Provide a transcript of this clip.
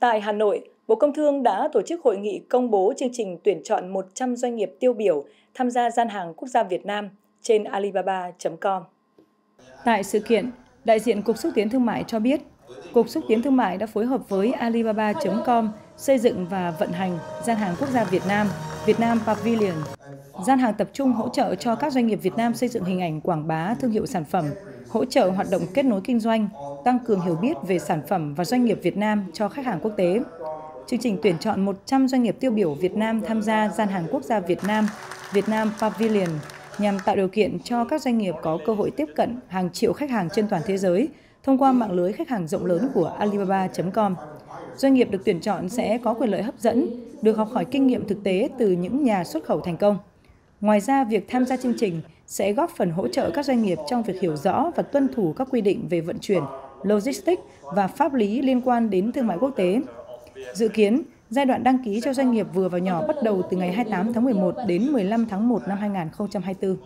Tại Hà Nội, Bộ Công Thương đã tổ chức hội nghị công bố chương trình tuyển chọn 100 doanh nghiệp tiêu biểu tham gia gian hàng quốc gia Việt Nam trên alibaba.com. Tại sự kiện, đại diện Cục Xúc tiến Thương mại cho biết, Cục Xúc tiến Thương mại đã phối hợp với alibaba.com xây dựng và vận hành gian hàng quốc gia Việt Nam, Việt Nam Pavilion. Gian hàng tập trung hỗ trợ cho các doanh nghiệp Việt Nam xây dựng hình ảnh quảng bá thương hiệu sản phẩm, hỗ trợ hoạt động kết nối kinh doanh, tăng cường hiểu biết về sản phẩm và doanh nghiệp Việt Nam cho khách hàng quốc tế. Chương trình tuyển chọn 100 doanh nghiệp tiêu biểu Việt Nam tham gia gian hàng quốc gia Việt Nam, Việt Nam Pavilion nhằm tạo điều kiện cho các doanh nghiệp có cơ hội tiếp cận hàng triệu khách hàng trên toàn thế giới thông qua mạng lưới khách hàng rộng lớn của alibaba.com. Doanh nghiệp được tuyển chọn sẽ có quyền lợi hấp dẫn, được học hỏi kinh nghiệm thực tế từ những nhà xuất khẩu thành công. Ngoài ra, việc tham gia chương trình sẽ góp phần hỗ trợ các doanh nghiệp trong việc hiểu rõ và tuân thủ các quy định về vận chuyển, logistics và pháp lý liên quan đến thương mại quốc tế. Dự kiến, giai đoạn đăng ký cho doanh nghiệp vừa và nhỏ bắt đầu từ ngày 28 tháng 11 đến 15 tháng 1 năm 2024.